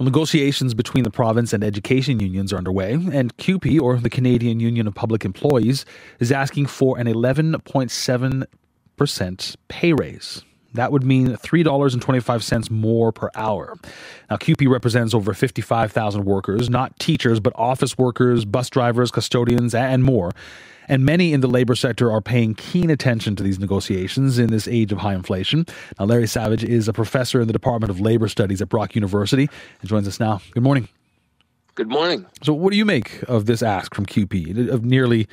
Negotiations between the province and education unions are underway, and CUPE, or the Canadian Union of Public Employees, is asking for an 11.7% pay raise. That would mean $3.25 more per hour. Now, CUPE represents over 55,000 workers, not teachers, but office workers, bus drivers, custodians, and more. And many in the labor sector are paying keen attention to these negotiations in this age of high inflation. Now, Larry Savage is a professor in the Department of Labor Studies at Brock University and joins us now. Good morning. Good morning. So, what do you make of this ask from CUPE of nearly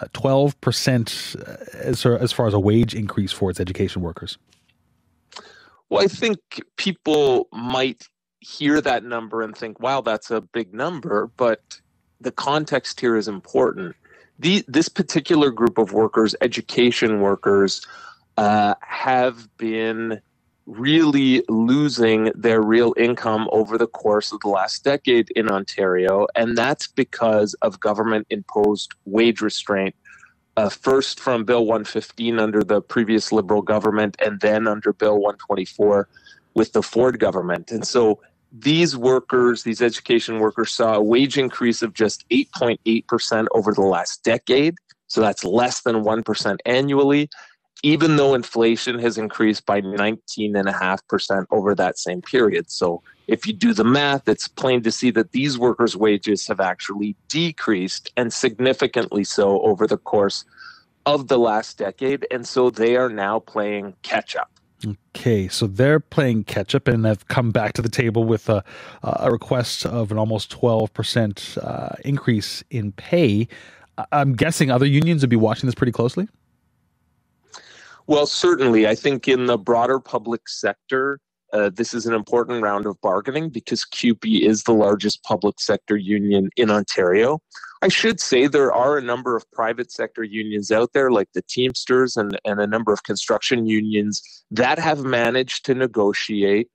uh, 12% uh, as, as far as a wage increase for its education workers? Well, I think people might hear that number and think, wow, that's a big number, but the context here is important the, this particular group of workers, education workers, uh, have been really losing their real income over the course of the last decade in Ontario, and that's because of government imposed wage restraint. Uh, first from Bill 115 under the previous Liberal government, and then under Bill 124 with the Ford government. And so these workers, these education workers, saw a wage increase of just 8.8% over the last decade. So that's less than 1% annually, even though inflation has increased by 19.5% over that same period. So if you do the math, it's plain to see that these workers' wages have actually decreased and significantly so over the course of the last decade. And so they are now playing catch up. Okay, so they're playing catch up and have come back to the table with a, a request of an almost 12% uh, increase in pay. I'm guessing other unions would be watching this pretty closely. Well, certainly. I think in the broader public sector, uh, this is an important round of bargaining because CUPE is the largest public sector union in Ontario. I should say there are a number of private sector unions out there, like the Teamsters and, and a number of construction unions, that have managed to negotiate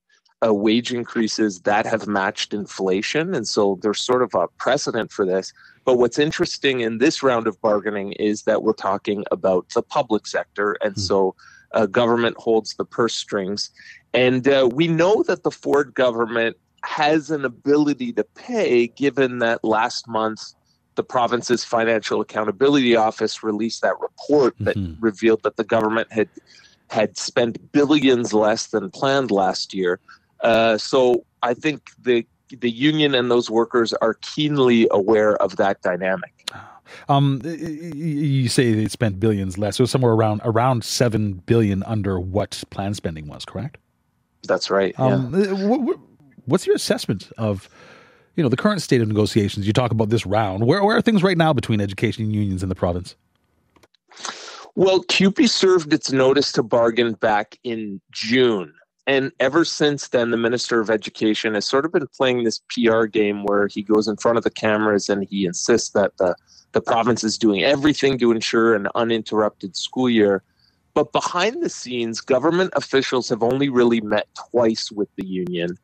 uh, wage increases that have matched inflation. And so there's sort of a precedent for this. But what's interesting in this round of bargaining is that we're talking about the public sector. And mm-hmm. so uh, government holds the purse strings. And uh, we know that the Ford government has an ability to pay, given that last month the province's financial accountability office released that report that mm-hmm. revealed that the government had had spent billions less than planned last year. Uh, so I think the the union and those workers are keenly aware of that dynamic. Um, you say they spent billions less, so somewhere around around seven billion under what planned spending was, correct? That's right. Um, yeah. what's your assessment of you know, the current state of negotiations, you talk about this round. Where, where are things right now between education unions in the province? Well, CUPE served its notice to bargain back in June. And ever since then, the Minister of Education has sort of been playing this PR game where he goes in front of the cameras and he insists that the, the province is doing everything to ensure an uninterrupted school year. But behind the scenes, government officials have only really met twice with the union.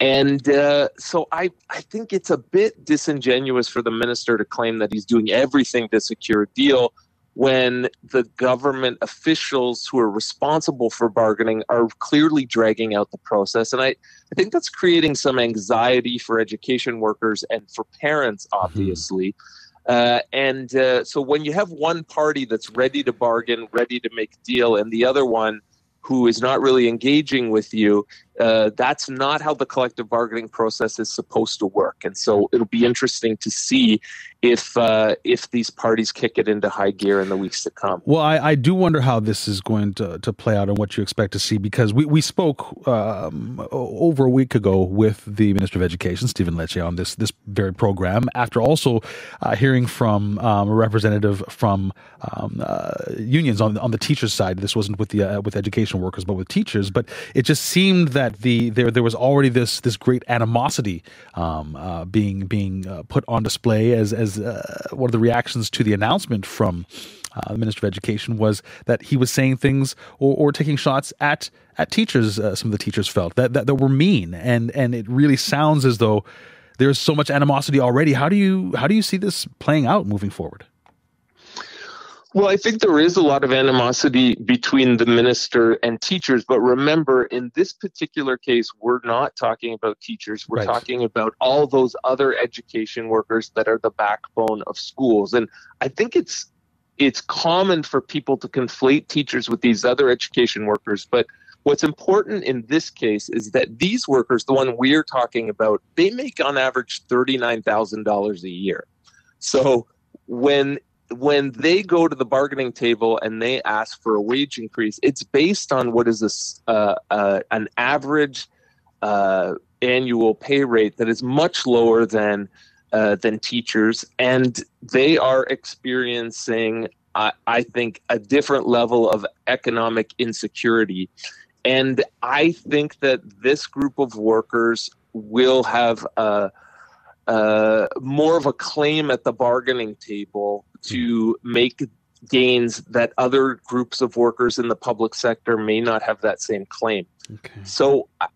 And uh, so I, I think it's a bit disingenuous for the minister to claim that he's doing everything to secure a deal when the government officials who are responsible for bargaining are clearly dragging out the process. And I, I think that's creating some anxiety for education workers and for parents, mm-hmm. obviously. Mm-hmm. Uh, and uh, so when you have one party that's ready to bargain, ready to make a deal, and the other one who is not really engaging with you, uh, that's not how the collective bargaining process is supposed to work. And so it'll be interesting to see if uh, if these parties kick it into high gear in the weeks to come. Well, I, I do wonder how this is going to, to play out and what you expect to see because we, we spoke um, over a week ago with the Minister of Education, Stephen Lecce, on this this very program after also uh, hearing from um, a representative from um, uh, unions on, on the teachers side. This wasn't with the uh, with education workers, but with teachers. But it just seemed that the there there was already this this great animosity um, uh, being being uh, put on display as as as uh, one of the reactions to the announcement from uh, the Minister of Education was that he was saying things or, or taking shots at at teachers. Uh, some of the teachers felt that, that that were mean, and and it really sounds as though there's so much animosity already. How do you how do you see this playing out moving forward? Well, I think there is a lot of animosity between the minister and teachers, but remember, in this particular case, we're not talking about teachers. We're Right. talking about all those other education workers that are the backbone of schools. And I think it's it's common for people to conflate teachers with these other education workers, but what's important in this case is that these workers, the one we're talking about, they make on average $39,000 a year. So when when they go to the bargaining table and they ask for a wage increase, it's based on what is uh, uh, an average uh, annual pay rate that is much lower than uh, than teachers, and they are experiencing, I, I think, a different level of economic insecurity. And I think that this group of workers will have a, uh, more of a claim at the bargaining table to make gains that other groups of workers in the public sector may not have that same claim. Okay. So I,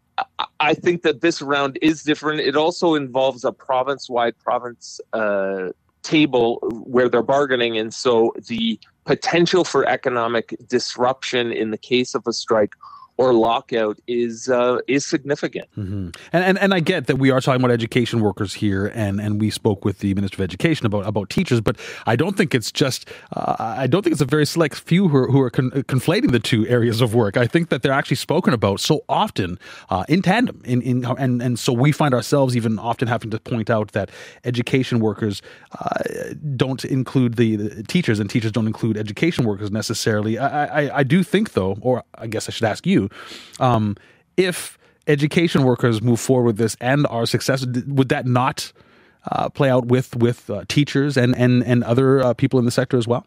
I- think that this round is different. It also involves a province-wide province uh, table where they're bargaining, and so the potential for economic disruption in the case of a strike or lockout is uh, is significant. hmm And, and and I get that we are talking about education workers here, and and we spoke with the minister of education about about teachers, but I don't think it's just uh, I don't think it's a very select few who are, who are con- conflating the two areas of work. I think that they're actually spoken about so often uh, in tandem, in in and and so we find ourselves even often having to point out that education workers uh, don't include the, the teachers, and teachers don't include education workers necessarily. I, I I do think though, or I guess I should ask you, um, if education workers move forward with this and are successful, would that not uh, play out with with uh, teachers and and and other uh, people in the sector as well?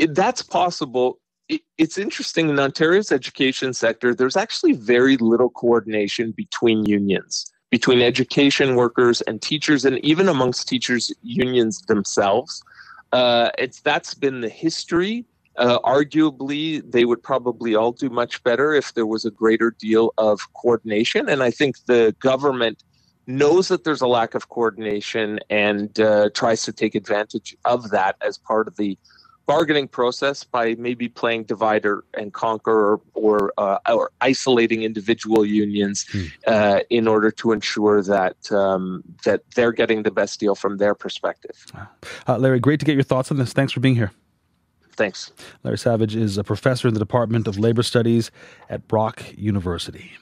it, that's possible. It, it's interesting in Ontario's education sector. There's actually very little coordination between unions, between education workers and teachers, and even amongst teachers unions themselves. Uh, it's that's been the history. Uh, arguably, they would probably all do much better if there was a greater deal of coordination. And I think the government knows that there's a lack of coordination and uh, tries to take advantage of that as part of the bargaining process by maybe playing divider and conquer or or, uh, or isolating individual unions Hmm. uh, in order to ensure that um, that they're getting the best deal from their perspective. Uh, Larry, great to get your thoughts on this. Thanks for being here. Thanks. Larry Savage is a professor in the Department of Labor Studies at Brock University.